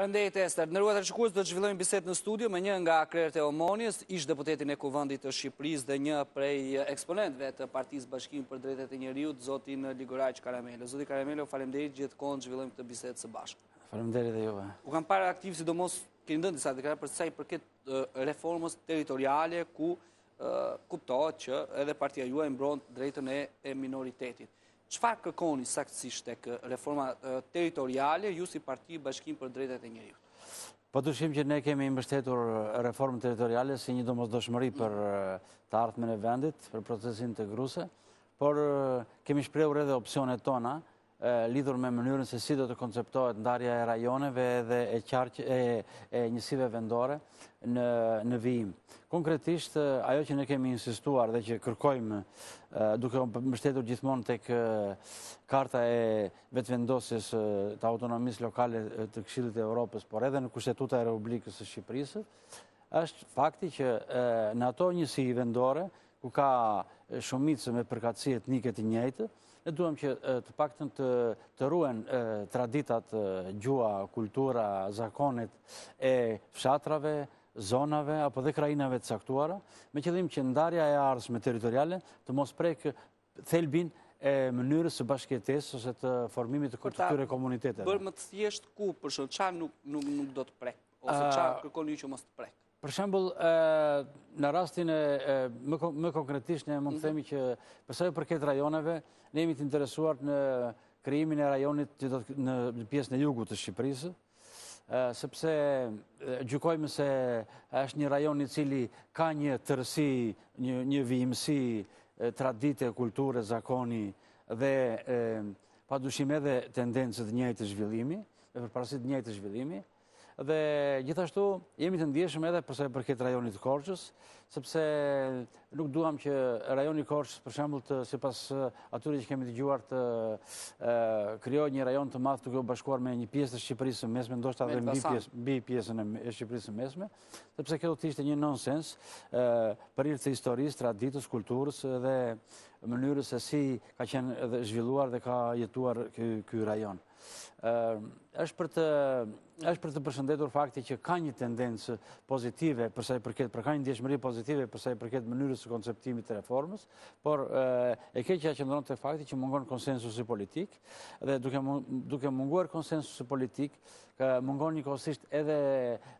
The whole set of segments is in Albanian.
Përshëndetje të nderuar teleshikues, do të zhvillojmë bisedë në studio me një nga krerët e Omonias, ish deputetin e Kuvendit të Shqipërisë dhe një prej eksponentëve të partisë Bashkimi për Drejtat e Njeriut, zotin Ligoraq Karamelo. Zoti Karamelo, falemderit që gjetët kohën të zhvillojmë këtë bisedë së bashkë. Falemderit dhe juve. Ju kam parë aktiv sidomos të ndani disa të dhëna për sa i përket reformës territoriale ku kuptohet që edhe partia juaj mbron drejtën e minoritetit. Çfarë kërkoni saktësisht tek reforma territoriale ju si parti Bashkim për Drejtat e Njeriut? Pa dyshim që ne kemi mbështetur reformën territoriale si një domosdoshmëri për të ardhmen e vendit, për procesin integrues, por kemi shprehur edhe opsionet tona lidhur me mënyrën se si do të konceptohet ndarja e rajoneve dhe e qarqe e, e njësive vendore, në, në vijim. Konkretisht, ajo që ne kemi insistuar dhe që kërkojmë duke u mbështetur gjithmonë tek karta e vetëvendosjes të autonomisë lokale të Këshillit të Europës, por edhe në kushtetuta e Republikës së Shqipërisë, është fakti që në ato njësi vendore ku ka shumicë me përkatësi etnike të njëjtë, ne duam që të paktën të, të ruhen traditat, gjuha, kultura, zakonet e fshatrave, zonave apo dhe krajinave të caktuara, me qëllim që ndarja e ardhshme territoriale të mos prekë thelbin e mënyrës së bashkëjetesës ose të formimit të këtyre komuniteteve. Pra më thjesht ku, për shembull, ça nuk, nuk, nuk do të prekë, ose ça kërkoni ju që mos të prekë? Për shembul, në rastin e më konkretisht, ne mund të themi që përsa u përket rajoneve, ne jemi të interesuar në krijimin e rajonit që do të në pjesën e jugut të Shqipërisë, sepse gjykojmë se është një rajon i cili ka një tërësi, një vijimësi tradite, kulture, zakoni dhe pa dyshim edhe tendencë të njëjtë zhvillimi, dhe përparësi të njëjtë zhvillimi, Dhe gjithashtu jemi të ndjeshëm edhe përsa i përket rajonit të Korçës, sepse nuk duam që rajoni i Korçës për shembull të sipas atyre që kemi dëgjuar të krijojë një rajon të madh duke u bashkuar me një pjesë të Shqipërisë së Mesme, ndoshta edhe mbi pjesë mbi pjesën e Shqipërisë së Mesme, sepse kjo do të ishte një nonsens për hir të historisë, traditës, kulturës dhe mënyrës se si ka qenë edhe zhvilluar dhe ka jetuar ky rajon. është për të është për të përshëndetur fakti që ka një tendencë pozitive përsa i përket, për ka një ndjeshmëri pozitive përsa i përket mënyrës së konceptimit të reformës, por e keqja qëndron te fakti që mungon konsensusi politik, dhe duke munguar konsensusi politik, mungon njëkohësisht edhe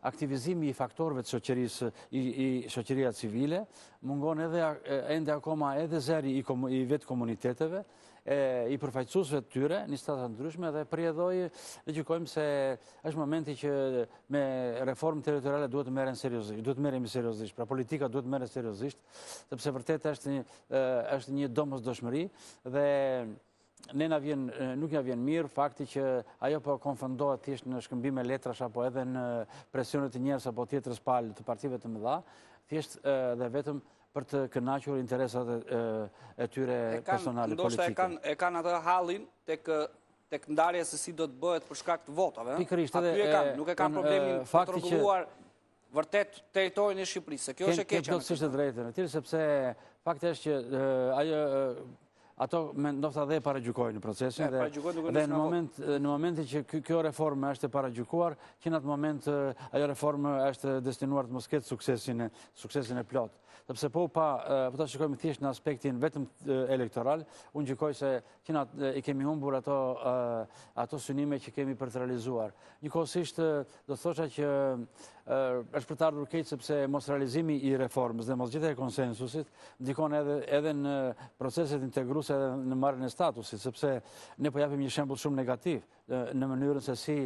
aktivizimi i faktorëve të shoqërisë, i shoqëria civile, mungon edhe ende akoma edhe zëri i vetë komuniteteve, e i përfaqësuesve të tyre, në shtete të ndryshme dhe për rrjedhojë dhe gjykojmë se është momenti që me reformë territoriale duhet të merren seriozisht, duhet të merremi seriozisht, pra politika duhet të merret seriozisht, sepse vërtet është një, është një domosdoshmëri dhe ne na vjen, nuk na vjen mirë fakti që ajo po konfondohet thjesht në shkëmbime letrash apo edhe në presionet e njërës apo tjetrës palë të partive të mëdha, thjesht dhe vetëm për të kënaqur interesat e tyre personale politike. E kanë atë hallin tek, tek ndarja se si do të bëhet për shkak të votave. Pikërisht edhe e kanë, nuk e kanë problemin për të rregulluar vërtet territorin e Shqipërisë. Kjo është e keqja. T'ju them të drejtën. Atë sepse fakti është që ajo Ato me ndofta dhe e paragjykojnë procesin dhe në moment në momentin që kjo reformë është e paragjykuar, që në atë moment ajo reformë është destinuar të mos ketë suksesin e suksesin e plotë. Sepse po pa po ta shikojmë thjesht në aspektin vetëm elektoral, unë gjykoj se ne i kemi humbur ato ato synime që kemi për të realizuar. Njëkohësisht do të thosha që është për të ardhur keq sepse mosrealizimi i reformës dhe mosgjetja e konsensusit ndikon edhe edhe në proceset integruese edhe në marrjen e statusit sepse ne po japim një shembull shumë negativ në mënyrën se si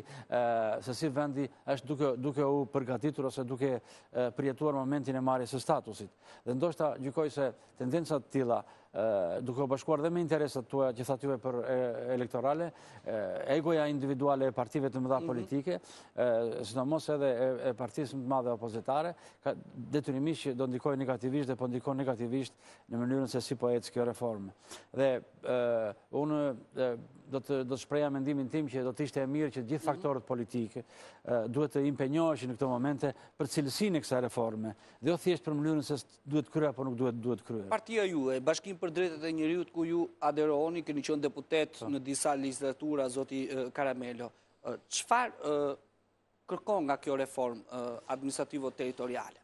se si vendi është duke duke u përgatitur ose duke përjetuar momentin e marrjes së statusit dhe ndoshta gjykoj se tendenca të tilla duke u bashkuar dhe me interesat, ato që thatë ju, apo elektorale, egoja individuale e partive të mëdha mhm. politike, sidomos edhe e partisë më të madhe opozitare, detyrimisht që do ndikojë negativisht dhe po ndikon negativisht në mënyrën se si po ecën kjo reformë. Dhe unë do të shprehja mendimin tim që do të ishte e mirë që gjithë mhm. faktorët politikë duhet të impenjoheshin në këto momente për cilësinë e kësaj reforme. Dhe jo thjesht për mënyrën se duhet kryer apo nuk duhet duhet kryer. Partia juaj, Bashkimi për të Drejtat e Njeriut ku ju aderoni, keni qenë deputet po. në disa legjislatura zoti Karamelo. Çfarë kërkon nga kjo reformë administrativo territoriale?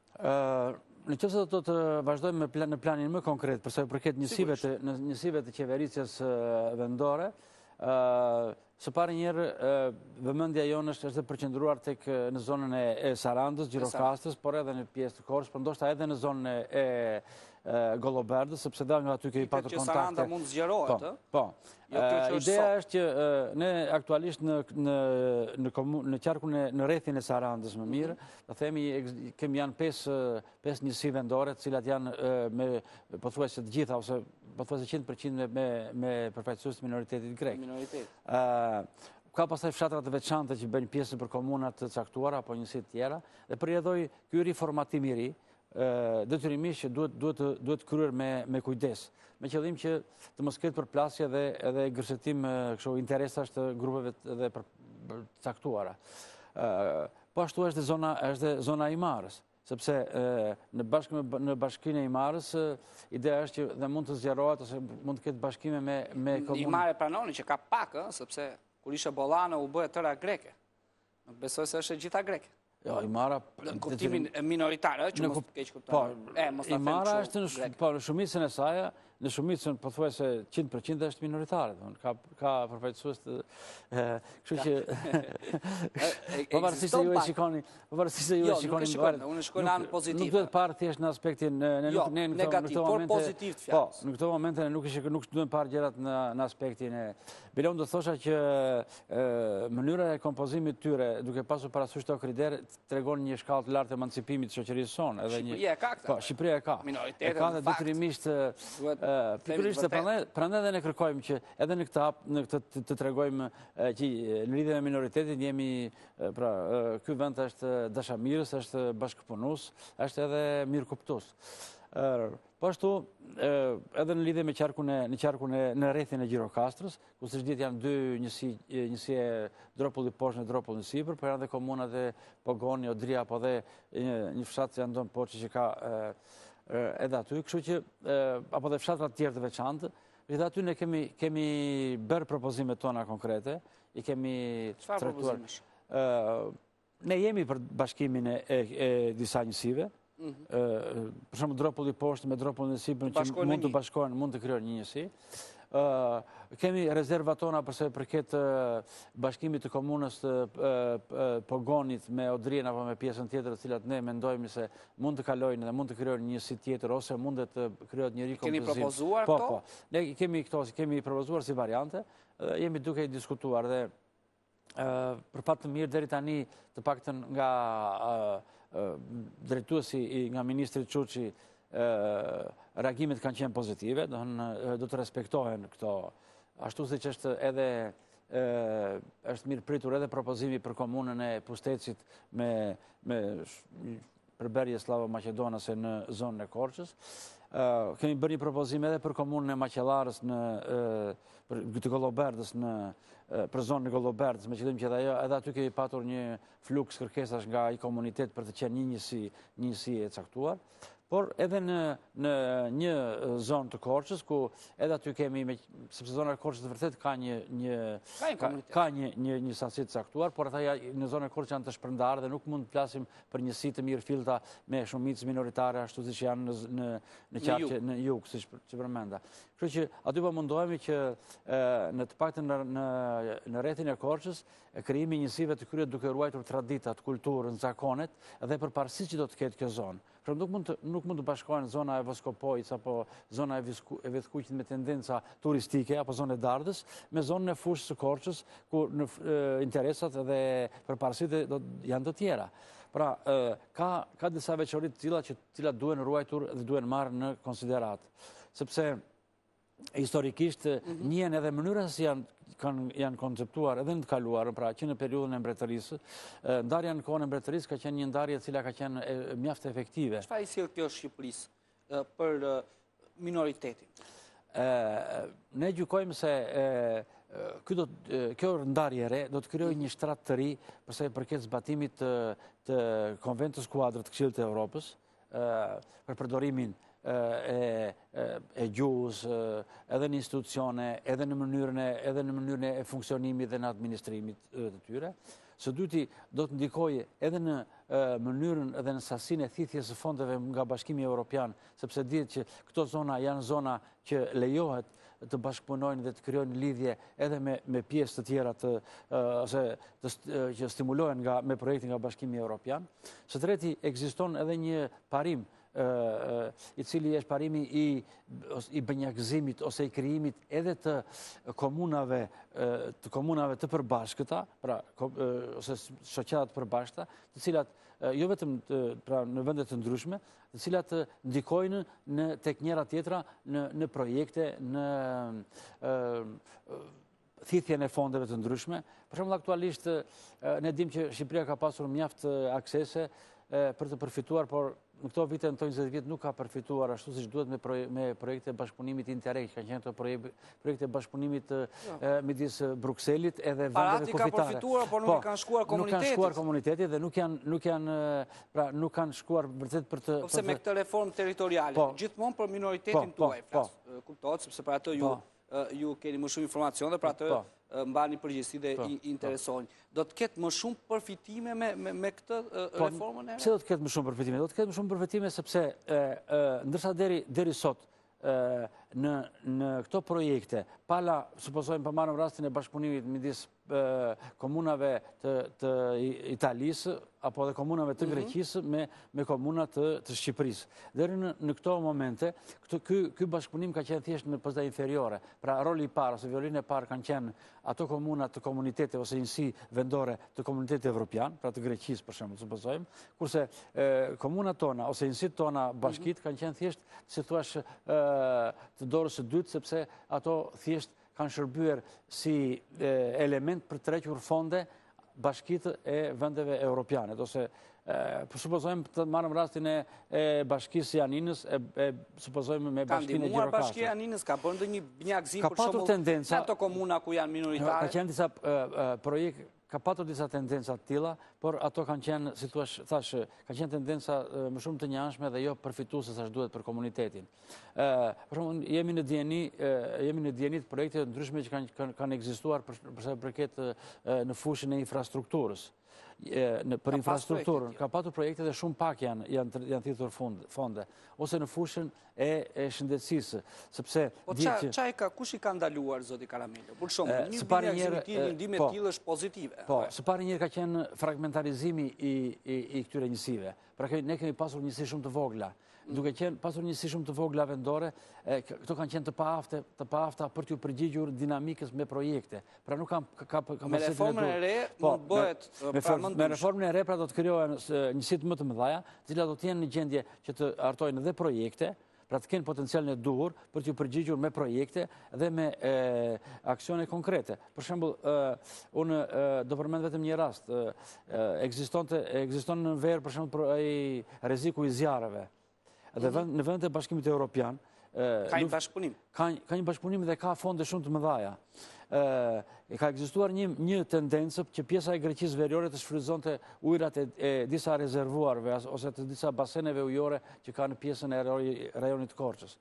Në qoftë se do të vazhdojmë në planin më konkret, për sa u përket njësive të qeverisjes vendore, Së pari një herë, vëmendja jonë është e përqendruar tek në zonën e Sarandës, Gjirokastrës, por edhe në pjesë të Korçës, por ndoshta edhe në zonën e Gollobordës, sepse dhe nga aty kemi patur kontakte. Thuhet që Saranda mund të zgjerohet, të? Po, po. Jo, ideja është që ne aktualisht në qarkun e në rrethin e Sarandës më mirë, mhm. të themi, kemi janë pesë pesë njësi vendore, të cilat janë me pothuajse të gjitha, ose pothuajse 100% me përfaqësues të minoritetit grek. Ka pastaj fshatra të veçante që bëjnë pjesë për komuna të caktuara, apo njësi të tjera, dhe për rrjedhojë ky riformatim i ri, detyrimisht që duhet kryer me kujdes, me qëllim që të mos ketë përplasje dhe edhe gërshetim interesash të grupeve të caktuara. Po ashtu është zona e Himarës, sepse në bashkë në bashkinë e Himarës, ideja është që dhe mund të zgjerohet, ose mund të ketë bashkime me, me komunë. Himarë e pranoni që ka pak, sepse kur ishe Bollano u bë e tëra greke. Nuk besoj se është e gjitha greke. Jo, Himara... Në kuptimin minoritar, që mos të keqkuptohemi. Po, Himara është në po, shumicën e saj, në shumicën pothuajse 100% është minoritare, do ka ka përfaqësues të kështu që pavarësisht se ju e shikoni, pavarësisht se ju e jo, shikoni në varë. Unë shkoj në anë pozitive. Nuk duhet parë thjesht në aspektin në në jo, në negativ, por pozitiv të fjalës. Po, në këtë moment ne nuk e shikoj nuk duhen parë gjërat në në aspektin e Bilon do thosha që mënyra e kompozimit të tyre, duke pasur parasysh këto kritere, tregon një shkallë të lartë emancipimit të shoqërisë sonë. Shqipëria e ka këtë. Po, Shqipëria e ka. E ka dhe detyrimisht... Pikërisht, prandaj dhe ne kërkojmë që edhe në këtë hap, në këtë të tregojmë që në lidhje me minoritetin jemi... Pra, ky vend është dashamirës, është bashkëpunues, është edhe mirëkuptues. Po ashtu, edhe në lidhje me qarkun e, në qarkun e, në rrethin e Gjirokastrës, ku siç dihet janë dy njësi, njësi e Dropullit të Poshtëm Dropullit të Sipërm, po janë dhe komunat e Pogoni, Odria, apo dhe një fshat që janë donë poqë që ka edhe aty, kështu që, apo dhe fshatra të tjerë të veçantë, dhe aty ne kemi, kemi bërë propozimet tona konkrete, i kemi trajtuar. Ne jemi për bashkimin e disa njësive, për shembull Dropulli i Poshtëm me Dropullin e Sipërm që mund të bashkohen, mund të kryon një njësi. Kemi rezervat tona për sa i përket bashkimit të komunës të Pogonit me Odrien apo me pjesën tjetër të cilat ne mendojmë se mund të kalojnë dhe mund të krijojnë një njësi tjetër ose mund të krijohet një rikompozim. Kemi propozuar po, këto? Po, ne kemi këto, kemi propozuar si variante, jemi duke i diskutuar dhe për fat të mirë deri tani të paktën nga drejtuesi nga Ministri Çuçi reagimet kanë qenë pozitive, do të respektohen këto. Ashtu siç është edhe është mirëpritur edhe propozimi për komunën e Pustecit me përbërje slavo-maqedonase në zonën e Korçës. Kemi bërë një propozim edhe për komunën e Maqellarës në të Gollobordës në për zonën e Gollobordës, me qëllim që edhe edhe aty kemi patur një fluks kërkesash nga i komunitet për të qenë një njësi, njësi e caktuar. Por edhe në, në një zonë të Korçës, ku edhe aty kemi, sepse zona e Korçës vërtet ka një, një, ka, ka një, një, një sasi të caktuar, por në zonën e Korçës janë të shpërndarë dhe nuk mund të flasim për njësi të mirëfillta me shumicë minoritare, ashtu siç janë në qarqe në jug, siç përmenda. Kështu që aty po mundohemi që në të paktën në rrethin e Korçës, e krijimi i njësive të kryhet duke ruajtur traditat, kulturën, zakonet, dhe përparësitë që do të ketë kjo zonë. Pra nuk mund të bashkohen zona e Voskopojës, apo zona e Vithkuqit me tendenca turistike, apo zona e Dardhës, me zonën e fushës së Korçës, ku në interesat dhe përparësitë janë të tjera. Pra, ka disa veçori të tilla që të cilat duhen ruajtur dhe duhen marrë në konsideratë. Sepse, historikisht, mhm. njihen edhe mënyra si janë konceptuar edhe në të kaluarën, pra, që në periudhën e mbretërisë, ndarja në kohën e mbretërisë ka qenë një ndarje e cila ka qenë mjaft efektive. Çfarë i sjell kjo Shqipërisë? për minoritetin? Ne gjykojmë se kjo ndarje e re do të krijojë një shtrat të ri për sa i përket zbatimit të konventës kuadër të Këshillit të Europës për përdorimin e gjuhës edhe në institucione, edhe në mënyrën e funksionimit dhe të administrimit të tyre. Së dyti, do të ndikojë edhe në mënyrën dhe në sasinë e thithjes së fondeve nga Bashkimi Evropian, sepse dihet që këto zona janë zona që lejohet të bashkëpunojnë dhe të krijojnë lidhje edhe me me pjesë të tjera të ose të që stimulohen nga me projekte nga Bashkimi Evropian. Së treti, ekziston edhe një parim i cili është parimi i binjakëzimit ose i krijimit edhe të komunave të komunave të përbashkëta, pra, ose shoqata të përbashkëta, të cilat, jo vetëm pra, në vende të ndryshme, të cilat ndikojnë në tek njëra tjetra në projekte, në thithjen e fondeve të ndryshme. Për shembull aktualisht, ne dimë që Shqipëria ka pasur mjaft aksese për të përfituar, por në këto vite në këto 20 vjet nuk ka përfituar ashtu siç duhet me projekte bashkëpunimit Interreg, që kanë qenë të projekte bashkëpunimit jo. midis Brukselit edhe vendeve kufitare. Paratë i ka përfituar, por nuk, po, i kanë shkuar komunitetit. Nuk i kanë shkuar komunitetit dhe nuk janë, nuk janë, pra nuk kanë shkuar vërtet për të... Ose po me këtë reformë territoriale, po. gjithmonë për minoritetin po, tuaj, flas, kuptohet, sepse për atë ju ju keni më shumë informacion dhe për atë po. mbani përgjegjësi dhe po, i po. interesoni. Do të ketë më shumë përfitime me këtë reformën e re? Pse do të ketë më shumë përfitime? Do të ketë më shumë përfitime sepse ndërsa deri deri sot në këto projekte, pala, supozojmë po marrim rastin e bashkëpunimit midis komunave të Italisë, apo dhe komunave të mhm. Greqisë me komuna të Shqipërisë. Deri në këto momente, ky bashkëpunim ka qenë thjesht në pozita inferiore. Pra, roli i parë, ose violinë e parë, kanë qenë ato komuna të komunitetit, ose njësi vendore të komunitetit evropian, pra të Greqisë, për shembull, supozojmë, kurse komunat tona, ose njësitë tona mhm. bashkitë, kanë qenë thjesht, si të thuash të dorës së dytë, sepse ato thjesht kanë shërbyer si element për të tërhequr fonde bashkitë e vendeve europiane. Ose supozojmë të marrim rastin e bashkisë së Janinës, e supozojmë me bashkinë e Gjirokastrës. Ka ndihmuar bashkia e Janinës, ka bërë ndonjë binjakëzim për shembull në ato komuna ku janë minoritarë. Ka qenë disa projekt Ka patur disa tendenca të tilla, por ato kanë qenë, si të thuash, thashë, kanë qenë tendenca më shumë të njëanshme dhe jo përfituese sa duhet për komunitetin. Ë, për shembull, jemi në dijeni, jemi në dijeni të projekteve të ndryshme që kanë kanë ekzistuar për për sa i përket në fushën e infrastrukturës. Në për infrastrukturën ka patur projekte dhe shumë pak janë janë janë thithur fund fonde ose në fushën e shëndetësisë, sepse... Po ça e ka, kush i ka ndaluar zoti Karamelo? Për shembull, një binjakëzim i tillë, një ndihmë po. e tillë është pozitive. Po, së pari njërë ka qenë fragmentarizimi i këtyre njësive. Pra ne kemi pasur njësi shumë të vogla. Mm. Duke qenë pasur njësi shumë të vogla vendore, këto kanë qenë të paafta për t'iu përgjigjur dinamikës me projekte. Pra nuk kam ka ka me reformën e re po, mund bëhet pra mund me reformën e re pra do të krijohen njësitë më të mëdhaja, të cilat do të jenë në gjendje që të hartojnë edhe projekte, pra të kenë potencialin e duhur për t'iu përgjigjur me projekte dhe me aksione konkrete. Për shembull, unë do përmend vetëm një rast, ekziston ekziston në verë për shembull për ai rreziku i zjarreve, Dhe mhm. në vendet e Bashkimit Europian... Ka një bashkëpunim? Ka një bashkëpunim dhe ka fonde shumë të mëdhaja. Ka ekzistuar një tendencë që pjesa e Greqisë veriore të shfrytëzonte ujërat e disa rezervuarve ose të disa baseneve ujore që ka në pjesën e rajonit të Korçës.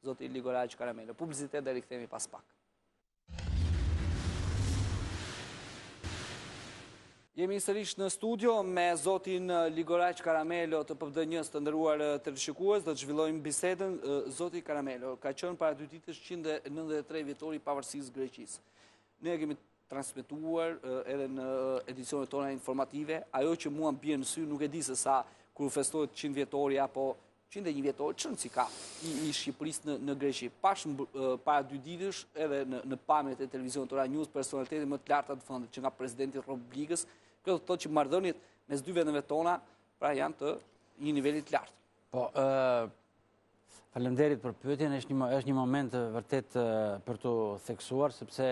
zoti Ligoraq Karamelo. Publicitet dhe rikthehemi pas pak. Jemi sërish në studio me zotin Ligoraq Karamelo të pëpdë njës të nderuar teleshikues, do të zhvillojmë bisedën. Zoti Karamelo, ka qenë para dy ditësh 193 vjetori i pavarësisë së Greqisë. Ne e kemi transmetuar edhe në edicionet tona informative, ajo që mua më bie në sy nuk e di se sa kur festohet 100 vjetori apo Qind e një vjetori, që në si ka i Shqipërisë në Greqi. Pashë para dy ditësh edhe në pamjet e televizionit Ora News, personalitetet më të larta të vendit, që nga presidenti i Republikës, kjo do të thotë që marrëdhëniet mes dy vendeve tona, pra janë të një niveli të lartë. Po, faleminderit për pyetjen, është një moment vërtet për t'u theksuar, sepse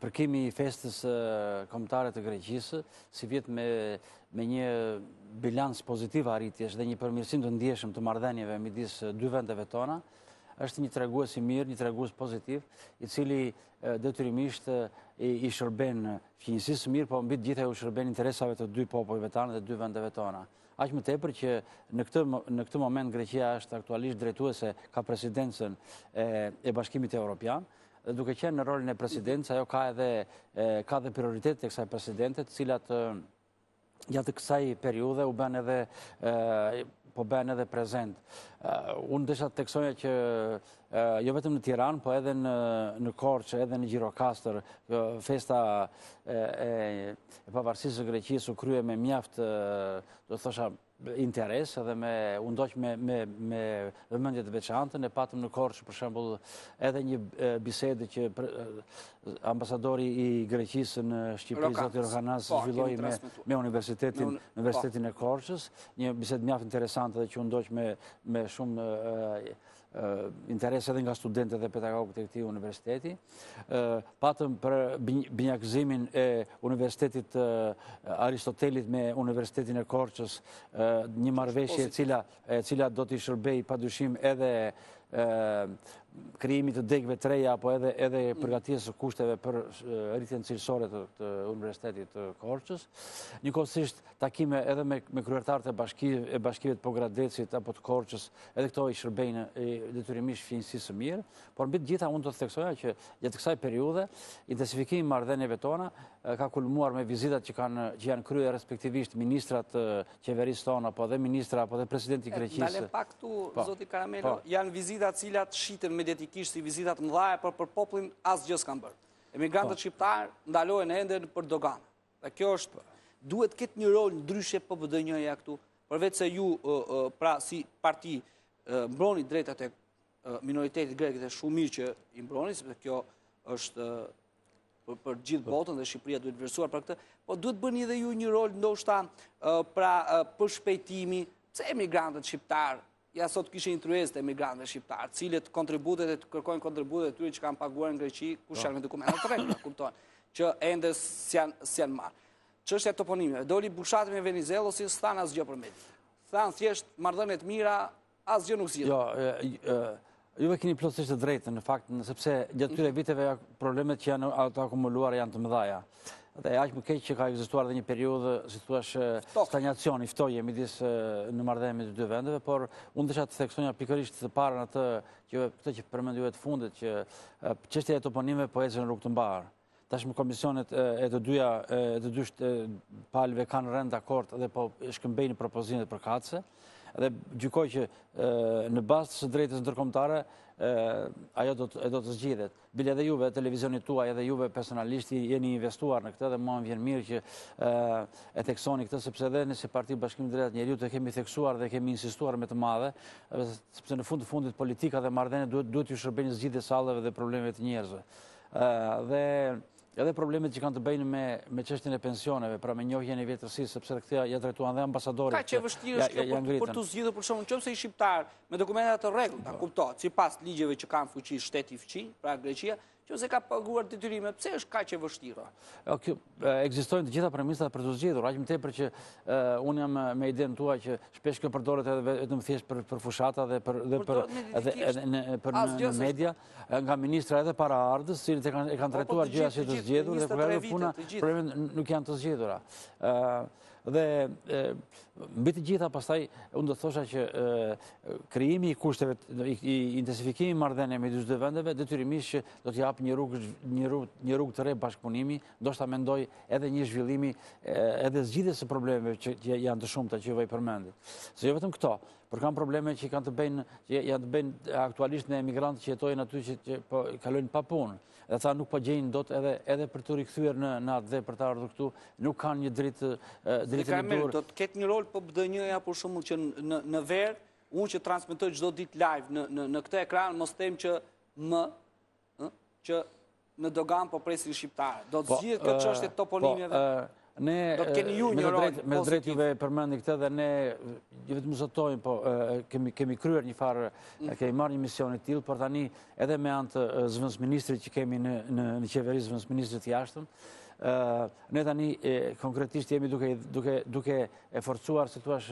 përkimi i festës kombëtare të Greqisë, sivjet me me një bilanc pozitiv arritjesh dhe një përmirësim të ndjeshëm të marrëdhënieve midis dy vendeve tona, është një tregues i mirë, një tregues pozitiv, i cili detyrimisht i shërben fqinjësisë së mirë, po mbi të gjitha u shërben interesave të dy popujve tanë dhe dy vendeve tona. Aq më tepër që në këtë në këtë moment Greqia është aktualisht drejtuese ka presidencën e, e Bashkimit Evropian, Dhe duke qenë në rolin e presidencës, ajo ka edhe ka dhe prioritetet e kësaj presidence, të cilat gjatë kësaj periudhe u bënë edhe po bëhen edhe prezent. Unë desha të theksoja që jo vetëm në Tiranë, po edhe në Korçë, edhe në Gjirokastër, festa e pavarësisë së Greqisë u krye me mjaft, do të thosha, interes edhe me u ndoq me me me vëmendje të veçantë ne patëm në Korçë për shembull edhe një bisedë që ambasadori i Greqisë në Shqipëri zoti Rokanas po, zhvilloi me me universitetin në po. Universitetin e Korçës një bisedë mjaft interesante dhe që u ndoq me me shumë interes edhe nga studentët dhe pedagogët e këtij universiteti. Patëm për binjakëzimin e universitetit të Aristotelit me universitetin e Korçës, një marrëveshje e cila do t'i shërbejë pa dyshim edhe krijimit të degve të reja, apo edhe edhe mm. përgatitjes së kushteve për rritjen cilësore të, të Universitetit të Korçës. Njëkohësisht takime edhe me me kryetarët e bashkive e bashkive të Pogradecit apo të Korçës, edhe këto i shërbejnë detyrimisht fqinjësisë së mirë, por mbi të gjitha unë do të theksoja që gjatë kësaj periudhe intensifikimi i marrëdhënieve tona ka kulmuar me vizitat që kanë që janë kryer respektivisht ministra të qeverisë tonë apo dhe ministra apo dhe presidenti i Greqisë. Dal pak këtu po, zoti Karamelo, po. janë vizita të cilat shiten mediatikisht si vizita të mëdha, por për popullin asgjë s'kan bërë. Emigrantët po. shqiptarë ndalohen ende për doganë. Dhe kjo është, duhet të ketë një rol ndryshe PBDNJ-ja këtu, përveçse ju, pra si parti, mbroni drejtat e minoritetit grek dhe shumë mirë që i mbroni, sepse kjo është për gjithë po. botën dhe Shqipëria duhet vlerësuar për këtë, po duhet të bëni dhe ju një rol ndoshta pra përshpejtimi, pse emigrantët shqiptarë Ja sot kishe një tryezë të emigrantëve shqiptarë, të cilët kontributet e të kërkojnë kontributet e tyre që kanë paguar në Greqi, ku po. shërë me dokumente të rregullta, kuptonë, që ende s'janë marrë. Çështja e toponimeve, doli Bushati me Venizellos, s'thanë asgjë për media. Thanë thjesht marrëdhënie të mira, asgjë nuk zgjidhet. Jo, Ju e keni plotësisht të drejtë në fakt, sepse gjatë këtyre viteve problemet që janë të akumuluar janë të mëdha. Dhe aq më keq që ka ekzistuar edhe një periudhë, si të thuash, stagnacioni, ftohje midis në marrëdhënie midis dy vendeve, por unë desha të theksonja pikërisht të parën atë që këtë që përmendët juve të fundit që çështja e toponimeve po ecën në rrugë të mbarë. Tashmë komisionet e të dyja, e të dyja palëve kanë rënë dakord dhe po shkëmbejnë propozimet përkatëse. Dhe gjykoj që në bazë të së drejtës ndërkombëtare, ajo do të, do të zgjidhet. Bile edhe juve, televizioni juaj, edhe juve personalisht jeni investuar në këtë dhe mua më vjen mirë që e theksoni këtë, sepse edhe ne si Parti Bashkimi të Drejtat e Njeriut e kemi theksuar dhe kemi insistuar me të madhe, sepse në fund të fundit politika dhe marrëdhëniet duhet, duhet t'ju shërbejnë zgjidhjes së halleve dhe problemeve të njerëzve. Dhe edhe problemet që kanë të bëjnë me, me çështjen e pensioneve, pra me njohjen e vjetërsisë, sepse këtë ja drejtova dhe ambasadorit. Kaq e vështirë është kjo për, për t'u zgjidhur për shembull nëse një shqiptar me dokumenta të rregullta, ta po. kuptohet, sipas ligjeve që ka në fuqi shteti fqinj, pra Greqia, nëse ka paguar detyrimet, pse është kaq e vështirë? Ekzistojnë të gjitha premisat për t'u zgjidhur, aq më tepër që unë jam me idenë tuaj që shpesh kjo përdoret edhe vetëm thjesht për për fushata dhe për dhe për edhe për media. nga ministra edhe paraardhës, të cilët e kanë po, po, trajtuar gjëra si të zgjidhura, dhe kur vjen puna, problemet nuk janë të zgjidhura. Dhe mbi të gjitha, pastaj, unë do të thosha që krijimi i kushteve, intensifikimi i marrëdhënieve midis dy vendeve, detyrimisht që do t'i japë një rrugë të re bashkëpunimi, ndoshta mendoj edhe një zhvillimi, edhe zgjidhjes së problemeve që janë të shumta që juve i përmendët. Se jo vetëm këto, Por kanë probleme që kanë të bëjnë, që janë të bëjnë aktualisht me emigrantë që jetojnë aty që, që po kalojnë pa punë. Dhe ata nuk po gjejnë dot edhe edhe për t'u rikthyer në në atdhe për të ardhur këtu, nuk kanë një dritë dritë në dorë. Do të ketë një rol për PBDNJ-ja për shembull që në në verë, unë që transmetoj çdo ditë live në në në këtë ekran, mos them që më ë që në doganë po presin shqiptarët. Do të po, zgjidhë këtë çështje të toponimeve. Po, ne do të keni ju një rol me të drejtë juve e përmendët këtë dhe ne jo vetëm zotohemi po kemi kemi kryer një farë mm. kemi marrë një mision të tillë por tani edhe me anë të zëvendës ministrit që kemi në në në qeveri zëvendës ministrit të jashtëm ne tani konkretisht jemi duke duke duke e forcuar si të thuash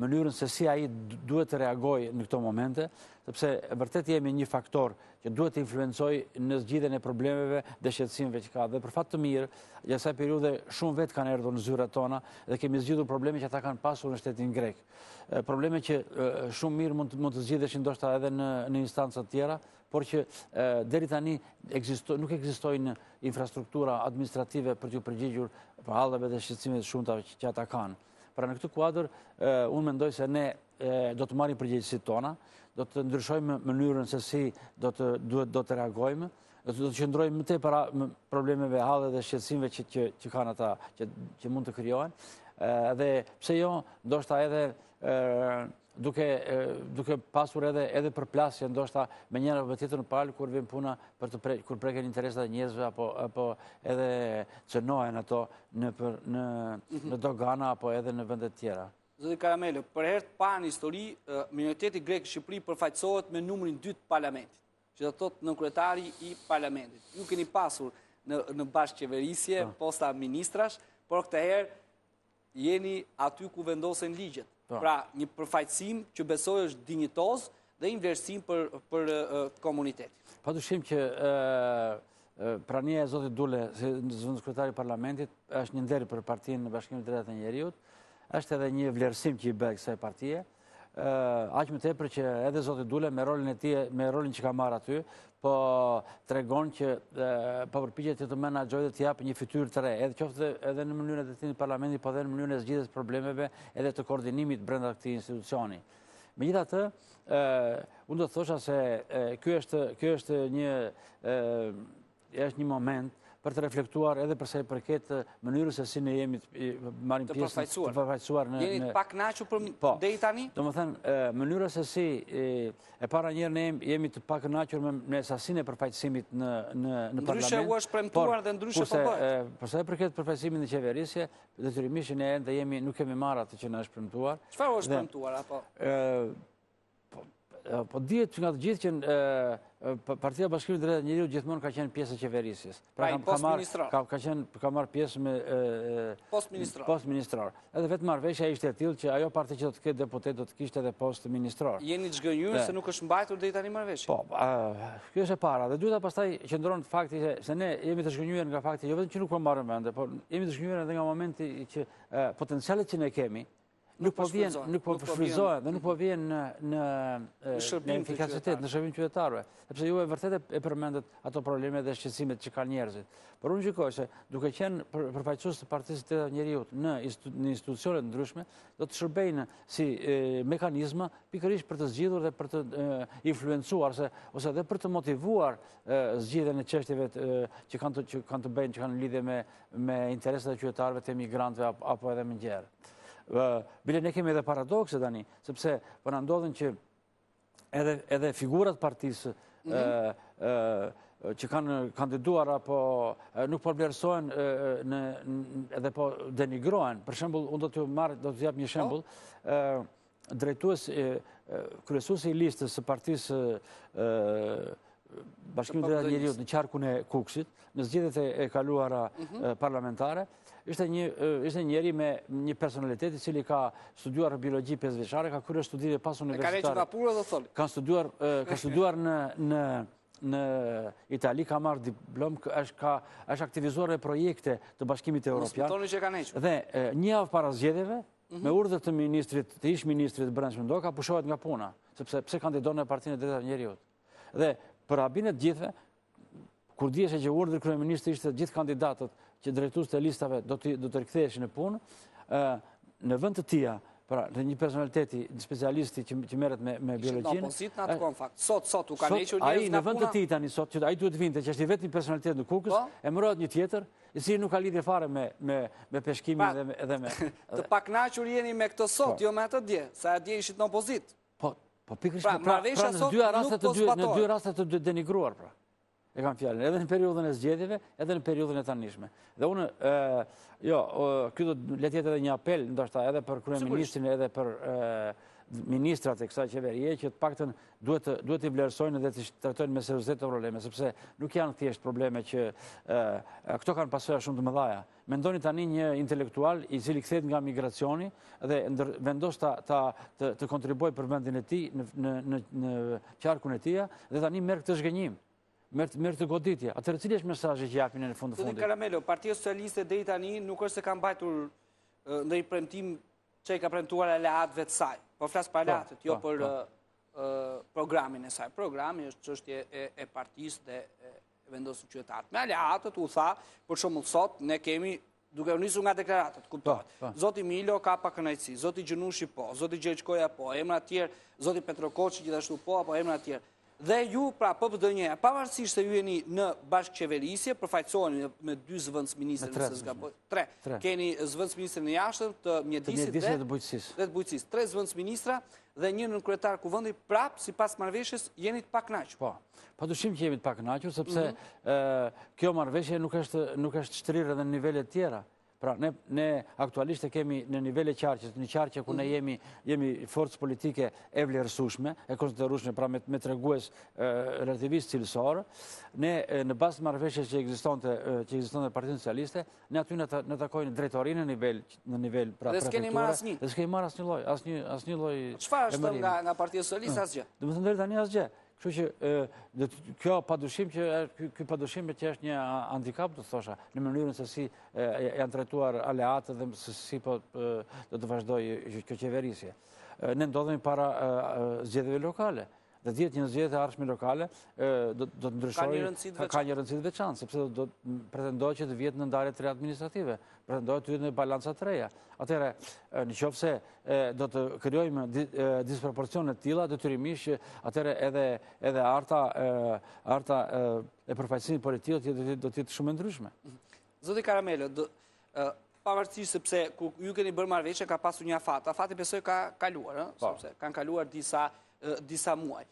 mënyrën se si ai duhet të reagojë në këto momente sepse vërtet jemi një faktor që duhet të influencojë në zgjidhjen e problemeve dhe shqetësimeve që ka. Dhe për fat të mirë, gjatë kësaj periudhe shumë vetë kanë erdhur në zyrat tona dhe kemi zgjidhur probleme që ata kanë pasur në shtetin grek. Probleme që shumë mirë mund të zgjidheshin ndoshta edhe në instancat e tjera, por që deri tani nuk ekzistonte infrastruktura administrative për t'iu përgjigjur halleve dhe shqetësimeve të shumta që ata kanë. Pra në këtë kuadër, unë mendoj se ne do të marrim përgjegjësitë tona, do të ndryshojmë mënyrën se si do të duhet do të reagojmë, do të qëndrojmë më tepër para problemeve halleve dhe shqetësimeve që që, që kanë ata që, që mund të krijohen. Dhe pse jo, ndoshta edhe duke duke pasur edhe edhe përplasje ndoshta me njëra apo tjetrën palë kur vjen puna për të pre, kur preken interesat e njerëzve apo apo edhe cenohen ato në për, në mhm. në dogana apo edhe në vende të tjera. Zoti Karamelo, për herë të parë në histori, minoriteti grek në Shqipëri përfaqësohet me numrin 2 të parlamentit, që do të thotë nënkryetari i parlamentit. Ju keni pasur në në bashkëqeverisje po. poste ministrash, por këtë herë jeni aty ku vendosen ligjet. Po. Pra, një përfaqësim që besoj është dinjitoz dhe një vlerësim për për komunitetin. Padyshim që prania e zotit Dule, si zëvendëskryetar i parlamentit, është një nder për partinë Bashkimi për të Drejtat e Njeriut, është edhe një vlerësim që i bëhet kësaj partie. Aq më tepër që edhe zoti Dule me rolin e tij, me rolin që ka marrë aty, po tregon që po përpiqet të menaxhojë dhe të japë një fytyrë të re, edhe qoftë edhe në mënyrën e drejtimit të parlamentit, po edhe në mënyrën e zgjidhjes së problemeve edhe të koordinimit brenda këtij institucioni. Megjithatë, unë do të thosha se kjo është një është një moment për të reflektuar edhe për sa i përket mënyrës se si ne jemi të marrim pjesë të përfaqësuar. Jeni të pakënaqur po. deri tani? Domethënë, mënyrës se si e para një herë ne jemi të pakënaqur me sasinë e përfaqësimit në parlament. Ndryshe u është premtuar dhe ndryshe po bëhet. Për sa i përket përfaqësimit në qeverisje, Detyrimisht ne ende jemi, nuk kemi marrë atë që na është premtuar. Çfarë u është premtuar, apo? Po, po dihet që nga të gjithë që partia e Bashkimit të Drejtave të Njeriut gjithmonë ka qenë pjesë e qeverisjes. Pra, pra një post ministror. Ka qenë, ka marrë pjesë me... Post ministror. Post ministror. Edhe vetë marrëveshja ishte e tillë që ajo parti që do të ketë deputet do të kishte edhe post ministror. Jeni të zhgënjyer se nuk është mbajtur deri tani marrëveshja? Po, Kjo është e para. Dhe e dyta pastaj qëndron fakti që se ne jemi të zhgënjyer nga fakti jo vetëm që nuk po marrim vende, por jemi të zhgënjyer edhe nga momenti që potencialet që ne kemi nuk po, po vjen, nuk po, po shfrytëzohen dhe nuk po vjen në në në efikasitet, në shërbim qytetarëve. Sepse ju vërtet i përmendët ato probleme dhe shqetësimet që kanë njerëzit. Por unë gjykoj se duke qenë përfaqësues të partisë së të drejtave të njeriut në në institucione të ndryshme, do të shërbejnë si mekanizma pikërisht për të zgjidhur dhe për të influencuar ose dhe për të motivuar zgjidhjen e çështjeve që kanë të që kanë të bëjnë që kanë lidhje me me interesat e qytetarëve të emigrantëve apo edhe më gjerë. Bile ne kemi edhe paradokse tani, sepse po na ndodhin që edhe, edhe figura të partisë mhm. që kanë kandiduar apo nuk po vlerësohen po edhe po denigrohen. Për shembull, unë do të marr do t'ju jap një shembull. Po. ë drejtuesi, kryesuesi i listës së partisë Bashkimi të Drejtat e Njeriut në qarkun e Kukësit, në zgjedhjet e kaluara mhm. parlamentare, ishte një njeri me një personalitet i cili ka studiuar në biologji 5 vjeçare, ka kryer studime pasuniversitare. E kanë hequr nga puna do thoni? Ka studiuar në në Itali ka marrë diplomë, është aktivizuar me projekte të Bashkimit Europian. Në që kanë hequr. Dhe një javë para zgjedhjeve, mhm. me urdhër të ministrit, të ish ministrit të Brendshëm Noka, pushohet nga puna, sepse pse kandidon në partinë e të drejtave të njeriut. Dhe për habinë e të gjithëve, kur dihej që urdhër i kryeministrit ishte gjithë kandidatët që drejtues të listave do të riktheheshin në punë, në vend të tija, pra në një personaliteti, një specialisti që merret me biologjinë... Ishit në opozitë në atë kohë në fakt, sot, sot, ju kanë hequr njerëzit nga puna... Ai në vend të tij tani sot, që ai duhet të vinte, që është i vetmi personalitet në Kukës, po? emërohet një tjetër, i cili nuk ka lidhje fare me peshkimin dhe me... Të pakënaqur jeni me këtë sot, po. jo me atë dje, se dje ishit në opozitë. Po, po pikërisht pra, pra, pra, pra në dy raste të po dy, në dy raste të dy denigruar pra. E kam fjalën edhe në periudhën e zgjedhjeve, edhe në periudhën e tanishme. Dhe unë ë jo, ky do të le të jetë edhe një apel ndoshta edhe për kryeministrin edhe për ë ministrat e kësaj qeverie që të paktën duhet të duhet t'i vlerësojnë dhe t'i trajtojnë me seriozitet këto probleme, sepse nuk janë thjesht probleme që ë këto kanë pasoja shumë të mëdha. Mendoni tani një intelektual i cili kthehet nga migracioni dhe vendos të kontribuojë për vendin e tij në qarkun e tij dhe tani merr këtë zhgënjim, merr këtë goditje. Atëherë cili është mesazhi që japin në fund të fundit? Karamelo, Partia Socialiste deri tani nuk është se ka mbajtur ndonjë premtim që i ka premtuar aleatëve të saj. Po flas për po, aleatët, jo po, për po. programin e saj. Programi është çështje e partisë dhe Vendosin qytetarët. Me aleatët u tha, për shembull sot ne kemi duke u nisur nga deklaratat, kuptohet. Po, po. Zoti Milo ka pakënaqësi, zoti Gjinushi po, zoti Gjergj Koja po, emra të tjerë, zoti Petro Koçi gjithashtu po apo emra të tjerë. Dhe ju pra PBDNJ-ja, pavarësisht se ju jeni në bashkëqeverisje, përfaqësoheni me dy zëvendësministra nëse s'gaboj, tre. Keni zëvendësministrin e jashtëm të mjedisit dhe të bujqësisë. Dhe të bujqësisë, tre zëvendësministra dhe një nënkryetar kuvendi prapë sipas marrëveshjes jeni të pakënaqur. Po, pa dyshim që jemi të pakënaqur, sepse mhm. kjo marrëveshje nuk është shtrirë edhe në nivelet e tjera. Pra, ne aktualisht e kemi në nivele qarqesh, në qarqe ku ne mhm. jemi, jemi forcë politike e vlerësueshme, e konsiderueshme, pra me, me tregues relativisht cilësor, ne në bazë të marrëveshjes që ekzistonte, që ekzistonte partinë socialiste, Ne aty na takojnë drejtori në nivel, në nivel pra prefekture. Dhe s'keni marrë asnjë. Dhe s'keni marrë asnjë lloj, asnjë, asnjë lloj emërimi. Çfarë është nga, nga partisë socialiste, mm. asgjë? Domethënë deri tani asgjë. Kështu që dhe kjo pa dyshim që ky pa dyshim që është një handikap do thosha në mënyrën se si janë trajtuar aleatët dhe se si po do të vazhdojë kjo qeverisje. Ne ndodhemi para zgjedhjeve lokale. dhe dihet që zgjedhjet e ardhshme lokale, do të ndryshojë, ka një rëndësi të veçantë, sepse do të pretendohet që të vijë në ndarje të reja administrative, pretendohet të vijë në balanca të reja. Atëherë, në qoftë se do të krijojmë disproporcione të tilla, detyrimisht, atëherë edhe harta e përfaqësimit politik do të jetë shumë e ndryshme. Zoti Karamelo, pavarësisht sepse kur ju keni bërë marrëveshje ka pasur një afat. Afati besoj ka kaluar, ëh, po. sepse kanë kaluar disa disa muaj.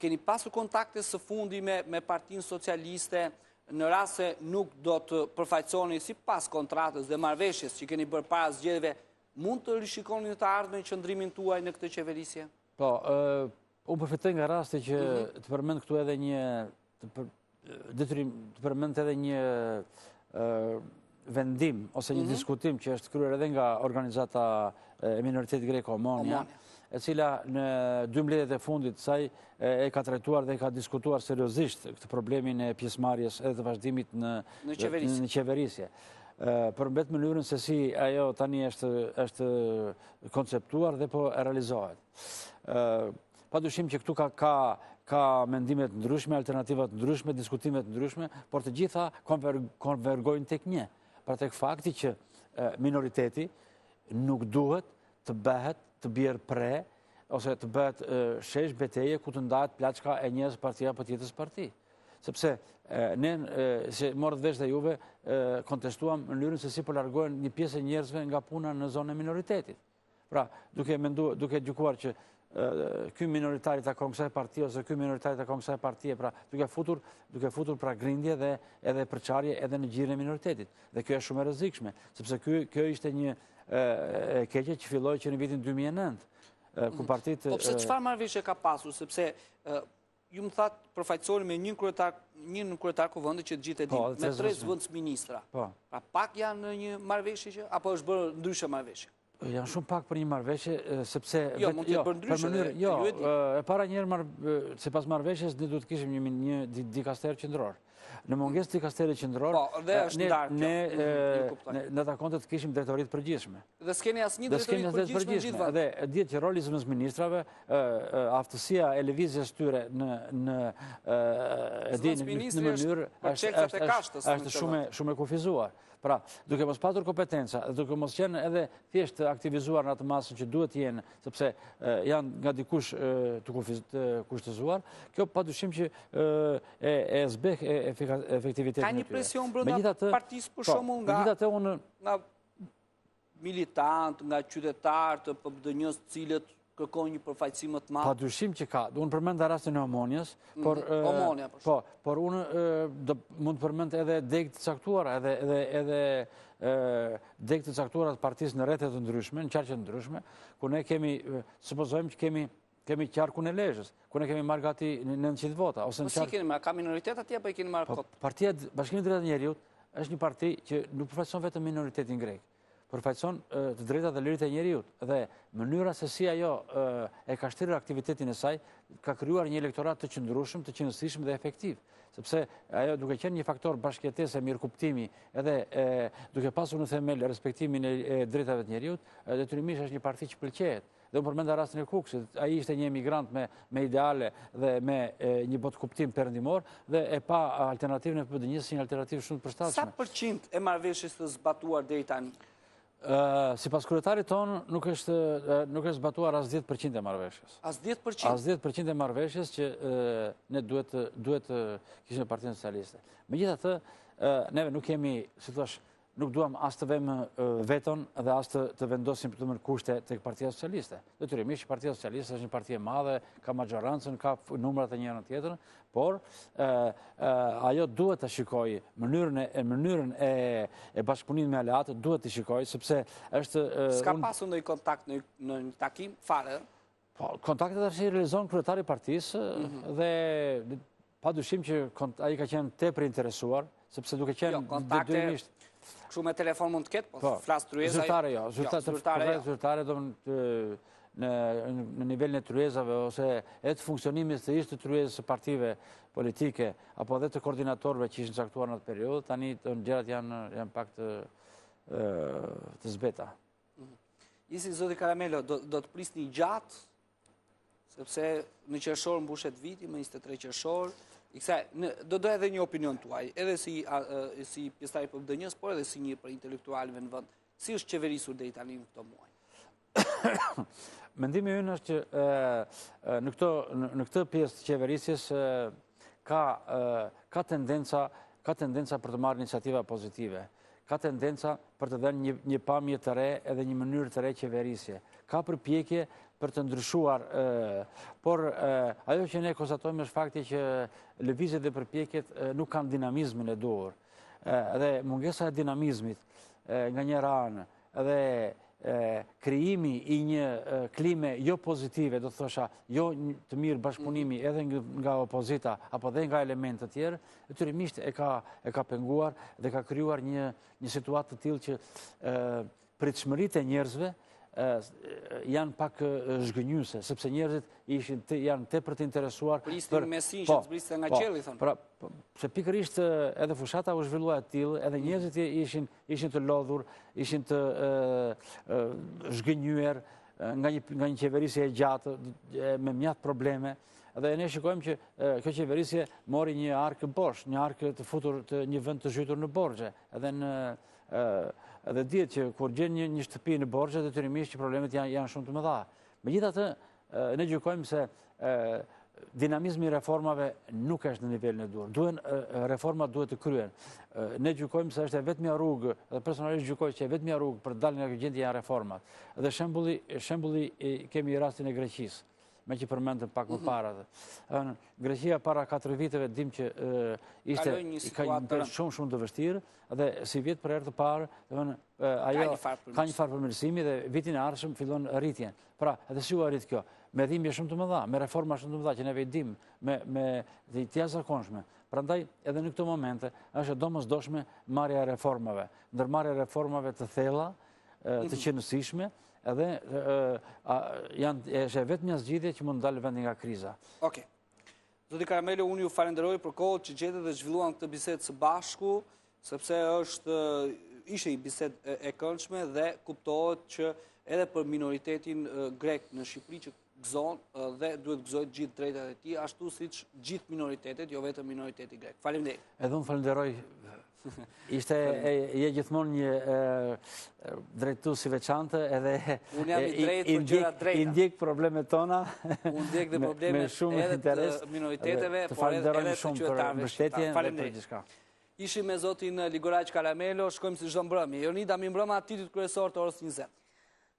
Keni pasur kontakte së fundi me me Partinë Socialiste në rast se nuk do të përfaqësoheni sipas kontratës dhe marrëveshjes që keni bërë para zgjedhjeve, mund të rishikoni në të ardhmen qëndrimin tuaj në këtë qeverisje? Po, ëh, Unë përfitoj nga rasti që mhm. të përmend këtu edhe një detyrim, të përmend edhe një vendim ose një mhm. diskutim që është kryer edhe nga organizata e minoritetit grek Omonia, e cila në dy mbledhjet e fundit të saj e ka trajtuar dhe e ka diskutuar seriozisht këtë problemin e pjesëmarrjes edhe të vazhdimit në në qeverisje. Përmbi mënyrën se si ajo tani është konceptuar dhe po realizohet. Pa dyshim që këtu ka mendime të ndryshme, alternativa të ndryshme, diskutime të ndryshme, por të gjitha konvergojnë tek një. Pra tek fakti që minoriteti nuk duhet të bëhet, të bjerë pre, ose të bëhet shesh beteje ku të ndahet plaçka e njërës parti apo tjetrës parti. Sepse ne, siç e morët vesh dhe juve, kontestuam mënyrën se si po largohen një pjesë e njerëzve nga puna në zonën e minoritetit. Pra, duke e mendu, duke e gjykuar që ky minoritar i takon kësaj partie, ose ky minoritar i takon kësaj partie, pra, duke futur, duke futur pra grindje dhe edhe përçarje edhe në gjirin e minoritetit. Dhe kjo është shumë e rrezikshme, sepse kjo, kjo ishte një e keqe që filloi që në vitin 2009, ku mm. partitë... Po përse çfarë marrëveshje ka pasu, sepse Ju më thatë të përfaqësoheni me një kryetar, një nënkryetar kuvendi që të gjithë e, po, dinë, me tre zëvendësministra. Po. Pra pak janë në një marrëveshje që, apo është bërë ndryshe marrëveshja? Janë shumë pak për një marrëveshje, sepse... Jo, mund të jo, bërë ndryshe dhe jo, ju e di. E para njëherë, sipas marrëveshjes, ne duhet të kishim një dikaster qendror. Në mungesë të dikasterit qendror, po, ne na takonte të kishim drejtori të përgjithshme. Dhe s'kemi asnjë drejtori të përgjithshme në gjithë vendin. Dhe dihet që roli i zëvendësministrave, aftësia e lëvizjes së tyre në mënyrë, është shumë e kufizuar. Pra, duke mos patur kompetenca, duke mos qenë edhe thjesht të aktivizuar në atë masën që duhet të jenë, sepse janë nga dikush të kushtëzuar, kjo pa dyshim që e zbeh efektivitetin e tyre. Ka një presion brënda partisë për po, shumë nga... militantë, nga qytetarë të PBDNJ-së, të cilët kërkojnë një përfaqësim më të madh. Pa dyshim që ka. Unë përmenda rastin e Omonias, mhm. por Omonia për po, shkak. por unë do të mund të përmend edhe degë të caktuara, edhe edhe edhe ë degë të caktuara të partisë në rrethe të ndryshme, në qarqe të ndryshme, ku ne kemi supozojmë që kemi Kemi qarkun e Lezhës, ku ne kemi marrë gati 900 vota. Po si i keni marrë, ka minoritet atje, apo i keni marrë, po, kot? Partia Bashkimi i të Drejtave të Njeriut është një parti që nuk përfaqëson vetëm minoritetin grek, përfaqëson të drejtat dhe liritë e njeriut. Dhe mënyra se si ajo e ka shtrirë aktivitetin e saj, ka krijuar një elektorat të qëndrueshëm, të qenësishëm dhe efektiv. Sepse ajo duke qenë një faktor bashkëjetese, mirëkuptimi edhe duke pasur në themel respektimin e të drejtave të njeriut, detyrimisht është një parti që pëlqehet. Dhe unë përmenda rastin e Kukësit, ai ishte një emigrant me ideale dhe me një botëkuptim perëndimor, dhe e pa alternativën e PBDNJ-së si një alternativë shumë të përshtatshme. Sa përqind e marrëveshjes është zbatuar deri tani? Sipas kryetarit tonë, nuk është zbatuar as 10% e marrëveshjes. As 10%? As 10% e marrëveshjes që ne duhet të kishim me partinë socialiste. Megjithatë, neve nuk kemi, si të thuash, Nuk duam as të vemë veton dhe as të, të vendosim për të marrë kushte te partia socialiste. Detyrimisht, partia socialiste është një parti e madhe, ka mazhorancën, ka numrat e njërën tjetrën, por ajo duhet ta shikojë mënyrën e, mënyrën e, e bashkëpunimit me aleatët, duhet ta shikojë, sepse është... S'ka pasur ndonjë kontakt, ndo, ndonjë takim, fare, Po, kontaktet ç'është i realizon kryetari i partisë mhm. dhe pa dyshim që ai ka qenë tepër i interesuar, sepse duke qenë... Jo, kontakte, kështu me telefon mund të ketë, po, po flas tryeza... Zyrtare, jo, jo zyrtare, jo. Zyrtare, do në në nivelin e tryezave ose edhe të funksionimit të ish të tryezës së partive politike apo edhe të koordinatorëve që ishin caktuar në atë periudhë, tani gjërat janë janë pak të të zbehta. Mhm. Gjithsesi, Zoti Karamelo, do të prisni gjatë, sepse në qershor mbushet viti, më 23 qershor, do doja edhe një opinion tuaj, edhe si pjesëtar i PBDNJ-së, por edhe si një prej intelektualëve në vend, si është qeverisur deri tani në këto muaj? Mendimi ynë është që në këtë pjesë të qeverisjes ka tendenca për të marrë iniciativa pozitive. Ka tendenca për të dhënë një pamje të re edhe një mënyrë të re qeverisje. Ka përpjekje për të ndryshuar, por ajo që ne konstatojmë është fakti që lëvizjet dhe përpjekjet nuk kanë dinamizmin e duhur. Dhe mungesa e dinamizmit nga njëra anë, dhe krijimi i një klime jo pozitive, do të thosha, jo të mirë bashkëpunimi mhm. edhe nga opozita, apo dhe nga elementë të tjerë, detyrimisht e ka penguar dhe ka krijuar një situatë të tillë që pritshmëritë e njerëzve janë pak zhgënjyese, sepse njerëzit ishin të, janë tepër të interesuar. Prisnin Mesinë, po, që të zbriste nga, po, qielli, thonë. Pra, po, se pikërisht edhe fushata u zhvillua e tillë, edhe njerëzit ishin Ishin të lodhur, ishin të zhgënjyer nga një nga një qeverisje e gjatë me mjaft probleme dhe ne shikojmë që kjo qeverisje mori një arkë bosh, një arkë të futur të një vend të zhytur në borxhe, edhe në edhe dihet që kur gjen një, një shtëpi në borxhe detyrimisht që problemet janë janë shumë të mëdha. Megjithatë, Ne gjykojmë se dinamizmi i reformave nuk është në nivelin e duhur. Duhen, reformat duhet të kryhen. Ne gjykojmë se është e vetmja rrugë dhe personalisht gjykoj që e vetmja rrugë për të dalë nga kjo gjendje janë reformat. Dhe shembulli shembulli kemi rastin e Greqisë meqë e përmendëm pak më mhm. para. Ëh, Greqia para 4 viteve dimë që ishte ka një situatë shumë shumë të vështirë dhe sivjet për herë të parë, domethënë ajo ka një farë përmirësimi dhe vitin e ardhshëm fillon rritjen. Pra, edhe si u arrit kjo, me dhimbje shumë të mëdha, me reforma shumë të mëdha që neve i dimë, me, me dhe të jashtëzakonshme. Prandaj, edhe në këto momente, është e domosdoshme marrja e reformave, ndërmarrja e reformave të thella, të mhm. qenësishme, edhe janë, është e vetmja zgjidhje që mund të dalë vendi nga kriza. Oke. Zoti Karamelo, unë ju falenderoj për kohën që gjetët dhe zhvilluam këtë bisedë së bashku, sepse është ishte një bisedë e këndshme dhe kuptohet që edhe për minoritetin grek në Shqipëri që gëzon dhe duhet të gëzojë gjithë të drejtat e tij, ashtu siç gjithë minoritetet, jo vetëm minoriteti grek. Faleminderit. Edhe unë falenderoj Ishte, je gjithmonë një drejtues i veçantë edhe i ndjek problemet tona me shumë interes të falenderojmë shumë për mështetjen dhe për gjithçka. Ishim me zotin Ligoraq Karamelo, shkojmë si çdo mbrëmje. Jonida, mirëmbrëma, titujt kryesorë të orës 20.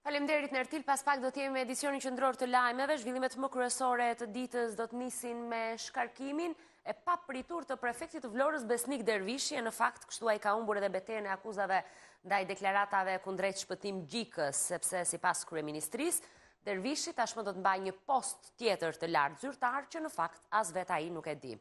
Faleminderit Nertil, pas pak do të jemi me edicionin qendror të lajmeve. Zhvillimet më kryesore të ditës do të nisin me shkarkimin e papritur të prefektit të Vlorës Besnik Dervishi e në fakt kështu ai ka humbur edhe betejën e akuzave ndaj deklaratave kundrejt Shpëtim Gjikës, sepse sipas kryeministrisë, Dervishi tashmë do të mbajë një post tjetër të lartë zyrtar që në fakt as vet ai nuk e di.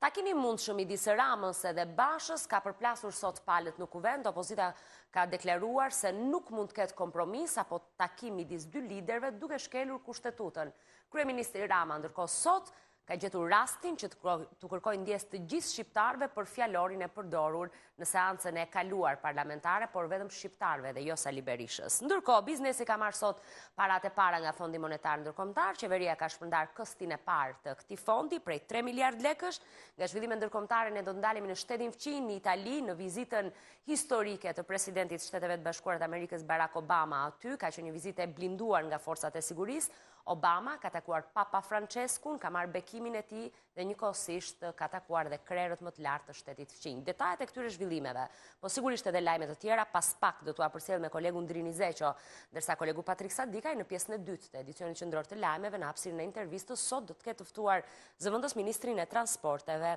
Takimi i mundshëm midis Ramës edhe Bashës ka përplasur sot palët në Kuvend, opozita ka deklaruar se nuk mund të ketë kompromis apo takim midis dy liderëve duke shkelur kushtetutën. Kryeministri Rama ndërkohë sot ka gjetur rastin që t'u kërkojë ndjesë të gjithë shqiptarëve për fjalorin e përdorur në seancën e kaluar parlamentare, por vetëm shqiptarëve dhe jo Sali Berishës. Ndërkohë, biznesi ka marrë sot paratë e para nga Fondi Monetar Ndërkombëtar, qeveria ka shpërndarë këstin e parë të këtij fondi prej 3 miliard lekësh. Nga zhvillimet ndërkombëtare ne do të ndalemi në shtetin fqinj, në Itali, në vizitën historike të presidentit të Shteteve të Bashkuara të Amerikës Barack Obama aty, ka qenë një vizitë e blinduar nga forcat e sigurisë. Obama ka takuar Papa Franceskun, ka marrë bekimin e tij dhe njëkohësisht ka takuar edhe krerët më të lartë të shtetit fqinj. Detajet e këtyre zhvillimeve, po sigurisht edhe lajme të tjera, pas pak do t'ua përcjell me kolegun Drini Zeqo, ndërsa kolegu Patrik Sadikaj në pjesën e dytë të edicionit qendror të lajmeve në hapësirën e intervistës sot do të ketë të ftuar zëvendësministrin e transporteve